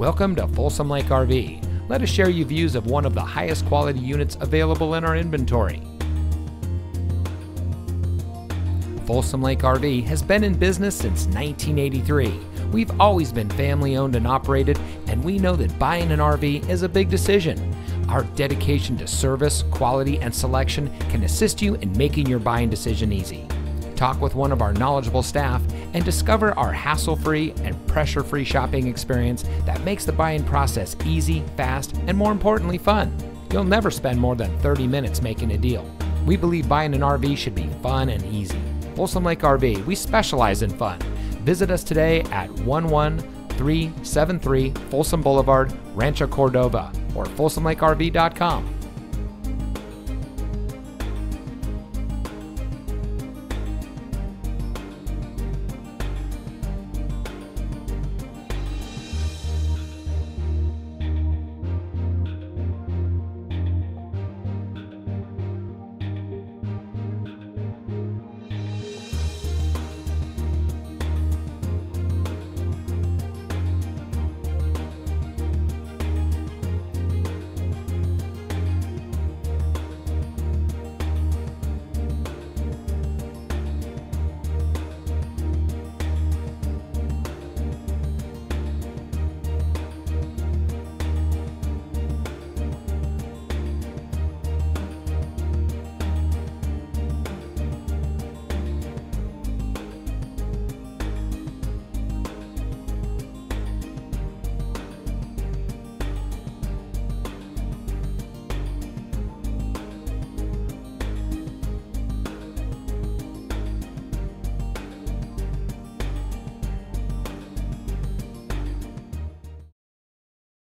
Welcome to Folsom Lake RV. Let us share you views of one of the highest quality units available in our inventory. Folsom Lake RV has been in business since 1983. We've always been family owned and operated, and we know that buying an RV is a big decision. Our dedication to service, quality, and selection can assist you in making your buying decision easy. Talk with one of our knowledgeable staff and discover our hassle free and pressure free shopping experience that makes the buying process easy, fast, and more importantly, fun. You'll never spend more than 30 minutes making a deal. We believe buying an RV should be fun and easy. Folsom Lake RV, we specialize in fun. Visit us today at 11373 Folsom Boulevard, Rancho Cordova, or folsomlakerv.com.